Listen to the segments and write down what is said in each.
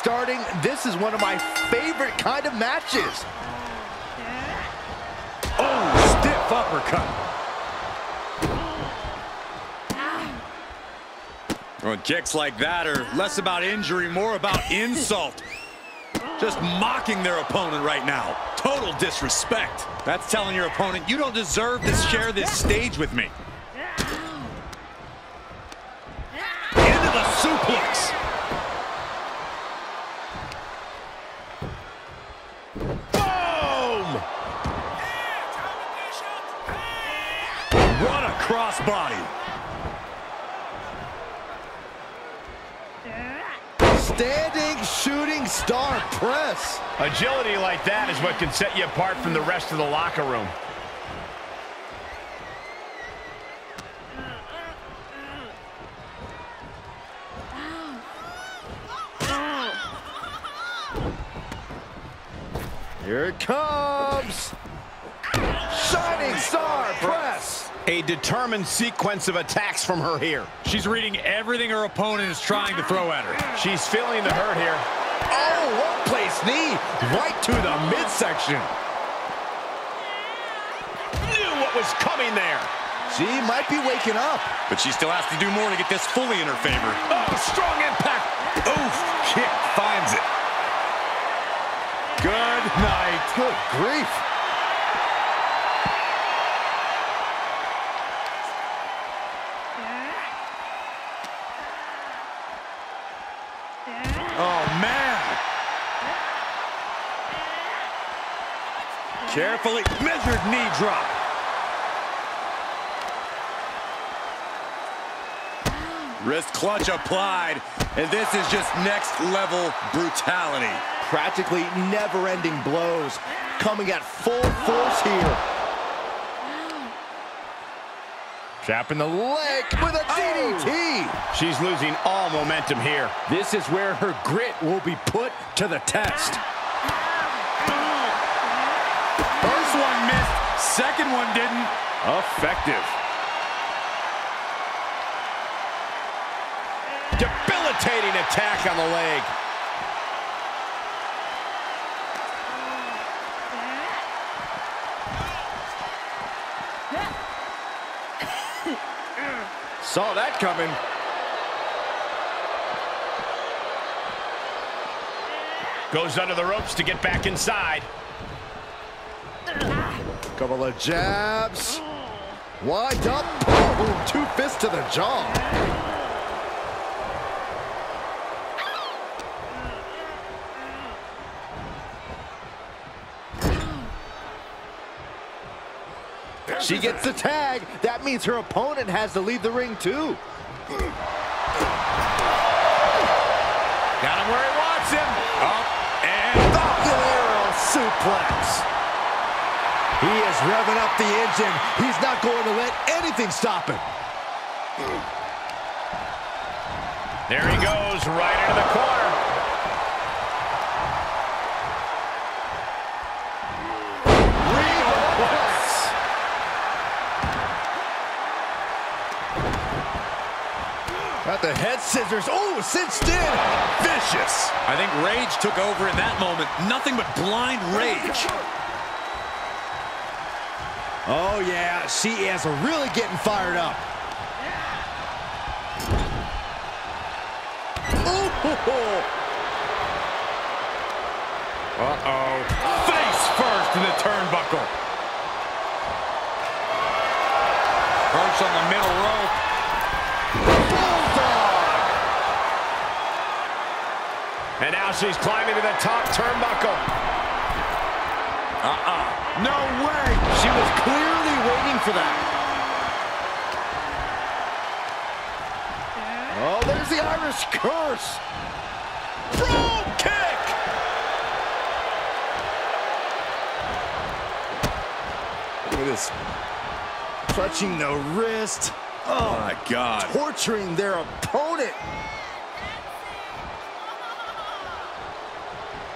starting, this is one of my favorite kind of matches. Oh, stiff uppercut. Well, kicks like that are less about injury, more about insult. Just mocking their opponent right now. Total disrespect. That's telling your opponent, you don't deserve to share this stage with me. Into the suplex. Boom! What a crossbody. Standing shooting star press. Agility like that is what can set you apart from the rest of the locker room. Here it comes. Shining star press. A determined sequence of attacks from her here. She's reading everything her opponent is trying to throw at her. She's feeling the hurt here. Oh, one place knee right to the midsection. Knew what was coming there. She might be waking up. But she still has to do more to get this fully in her favor. Oh, strong impact. Oof, kick finds it. Good night. Good grief. Oh, man. Carefully measured knee drop. Wrist clutch applied, and this is just next level brutality. Practically never-ending blows coming at full force here. Trapping the Leg with a oh! DDT. She's losing all momentum here. This is where her grit will be put to the test. First one missed, second one didn't. Effective. Debilitating attack on the leg. Saw that coming. Goes under the ropes to get back inside. Couple of jabs. Wind up. Two fists to the jaw. She gets the tag. That means her opponent has to leave the ring too. Got him where he wants him. Up and Falcon Arrow suplex. He is revving up the engine. He's not going to let anything stop him. There he goes, right into the corner. Got the head scissors. Oh, cinched in. Vicious. I think rage took over in that moment. Nothing but blind rage. Oh, yeah. She is really getting fired up. Uh-oh. Face first in the turnbuckle. Perch on the middle rope. And now she's climbing to the top turnbuckle. Uh-uh. No way. She was clearly waiting for that. Oh, there's the Irish curse. Broom kick! Look at this. Clutching the wrist. Oh, my God. Torturing their opponent.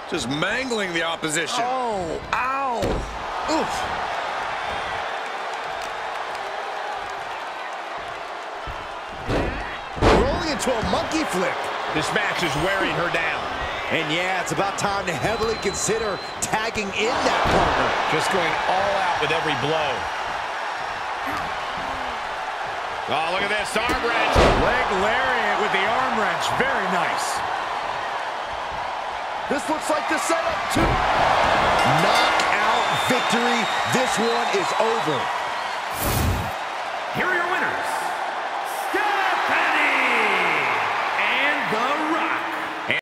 Just mangling the opposition. Oh, ow. Oof. Rolling into a monkey flip. This match is wearing her down. And yeah, it's about time to heavily consider tagging in that partner. Just going all out with every blow. Oh, look at this, arm wrench. Leg lariat with the arm wrench, very nice. This looks like the setup to knockout victory. This one is over. Here are your